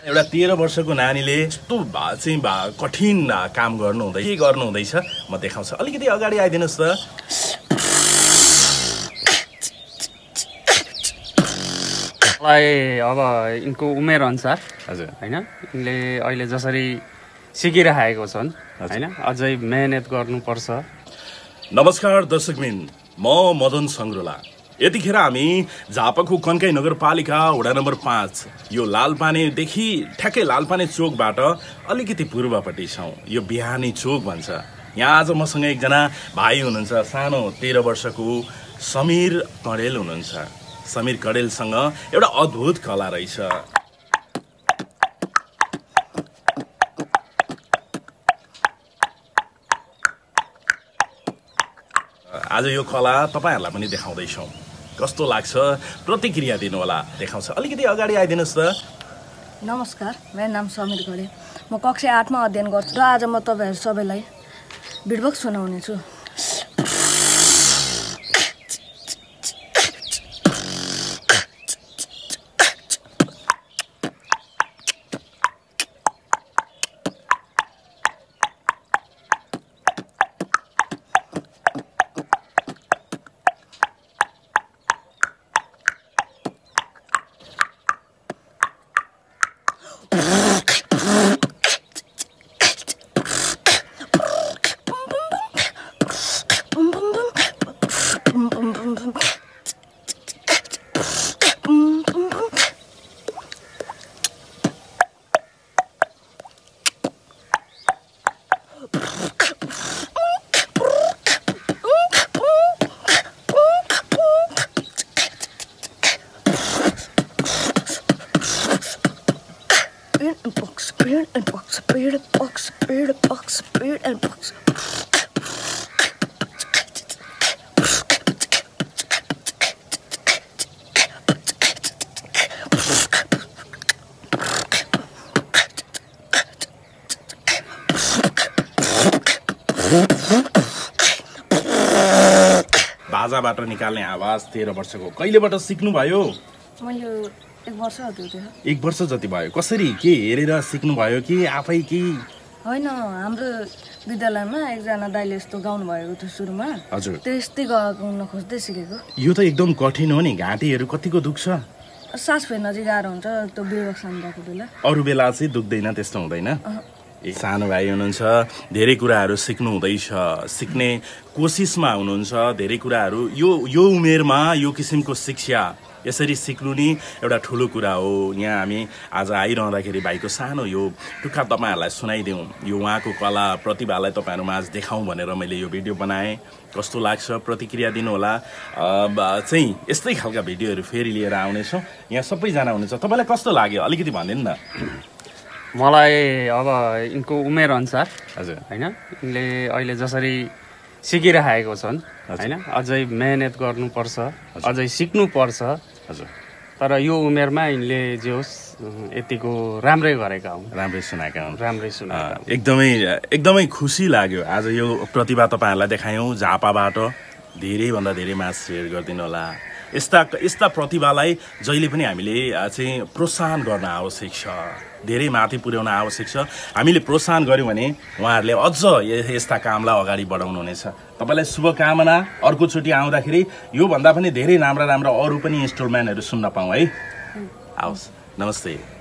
एउटा तेह्र वर्षको नानीले यस्तो चाहिँ कठिन काम गर्नु हुँदै के गर्नु हुँदैछ म देखाउँछु। अलिकति अगाडि आइदिनुहोस् त। मलाई अब यिनको उमेर अनुसार हजुर। होइन यिनले अहिले जसरी सिकिरहेको छन् होइन अझै मेहनत गर्नुपर्छ। नमस्कार दर्शकबिन। म मदन सङ्ग्रोला यतिखेर हामी झापाको कन्काई नगरपालिका वडा नम्बर पाँच यो लालपानेदेखि ठ्याक्कै लालपाने चोकबाट अलिकति पूर्वपट्टि छौँ। यो बिहानी चोक भन्छ। यहाँ आज मसँग एकजना भाइ हुनुहुन्छ सानो तेह्र वर्षको समीर कडेल हुनुहुन्छ। समीर कडेलसँग एउटा अद्भुत कला रहेछ। आज यो कला तपाईँहरूलाई पनि देखाउँदैछौँ। कस्तो लाग्छ? प्रतिक्रिया दिनुहोला देखाउँछ। अलिकति अगाडि आइदिनुहोस् त। नमस्कार मेरो नाम समीर गरे। म कक्षा आठमा अध्ययन गर्छु र आज म तपाईँहरू सबैलाई बिडबक्स सुनाउनेछु। बाजाबाट निकाल्ने आवाज तेह्र वर्षको कहिलेबाट सिक्नुभयो? एक वर्ष जति भयो। कसरी के हेरेर सिक्नुभयो कि आफै कि? होइन हाम्रो विद्यालयमा एकजना दाइले यस्तो गाउनु भएको थियो सुरुमा। हजुर। त्यस्तै गाउन खोज्दै सिकेको। यो त एकदम कठिन हो नि। घाँटीहरू कतिको दुख्छ? सास फेर्न चाहिँ गाह्रो हुन्छ त्यो बेला। अरू बेला चाहिँ दुख्दैन त्यस्तो हुँदैन। सानो भाइ हुनुहुन्छ धेरै कुराहरू सिक्नु हुँदैछ। सिक्ने कोसिसमा हुनुहुन्छ धेरै कुराहरू। यो यो उमेरमा यो किसिमको शिक्षा यसरी सिक्नु नि एउटा ठुलो कुरा हो। यहाँ हामी आज आइरहँदाखेरि भाइको सानो यो टुक्का तपाईँहरूलाई सुनाइदिउँ। यो उहाँको कला प्रतिभालाई तपाईँहरू माझ देखाउँ भनेर मैले यो भिडियो बनाएँ। कस्तो लाग्छ? प्रतिक्रिया दिनुहोला। चाहिँ यस्तै खालका भिडियोहरू फेरि लिएर आउनेछौँ। यहाँ सबैजना हुनुहुन्छ। तपाईँलाई कस्तो लाग्यो? अलिकति भनिदिनु न। मलाई अब यिनको उमेर अनुसार हजुर। होइन यिनले अहिले जसरी सिकिरहेको छन् होइन अझै मेहनत गर्नुपर्छ अझै सिक्नुपर्छ। हजुर। तर यो उमेरमा यिनले जे होस् यतिको राम्रै गरेका हुन्। राम्रै सुनाएका हुन्। राम्रै अँ, एकदमै एकदमै खुसी लाग्यो। आज यो प्रतिभा तपाईँहरूलाई देखायौँ। झापाबाट धेरैभन्दा धेरै मास सेयर गरिदिनु होला। यस्ता यस्ता प्रतिभालाई जहिले पनि हामीले चाहिँ प्रोत्साहन गर्न आवश्यक छ। धेरै माथि पुर्याउन आवश्यक छ। हामीले प्रोत्साहन गऱ्यौँ भने उहाँहरूले अझ यस्ता कामलाई अगाडि बढाउनु हुनेछ तपाईँलाई शुभकामना। अर्कोचोटि आउँदाखेरि योभन्दा पनि धेरै राम्रा राम्रा अरू पनि इन्स्टलमेन्टहरू सुन्न पाऊँ है। हवस्। नमस्ते।